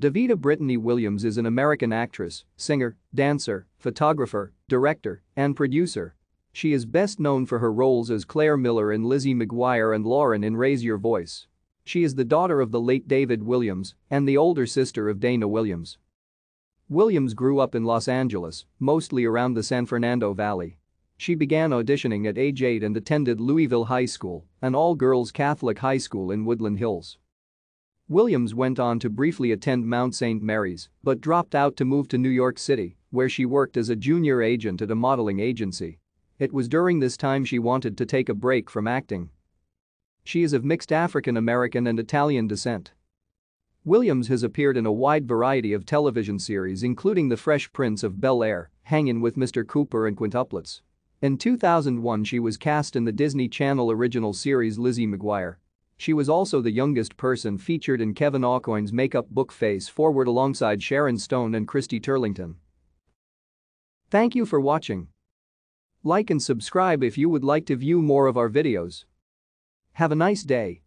Davida Brittany Williams is an American actress, singer, dancer, photographer, director, and producer. She is best known for her roles as Claire Miller in Lizzie McGuire and Lauren in Raise Your Voice. She is the daughter of the late David Williams and the older sister of Dana Williams. Williams grew up in Los Angeles, mostly around the San Fernando Valley. She began auditioning at age 8 and attended Louisville High School, an all-girls Catholic high school in Woodland Hills. Williams went on to briefly attend Mount St. Mary's but dropped out to move to New York City, where she worked as a junior agent at a modeling agency. It was during this time she wanted to take a break from acting. She is of mixed African American and Italian descent. Williams has appeared in a wide variety of television series including The Fresh Prince of Bel-Air, Hangin' with Mr. Cooper and Quintuplets. In 2001 she was cast in the Disney Channel original series Lizzie McGuire. She was also the youngest person featured in Kevyn Aucoin's makeup book Face Forward alongside Sharon Stone and Christy Turlington. Thank you for watching. Like and subscribe if you would like to view more of our videos. Have a nice day.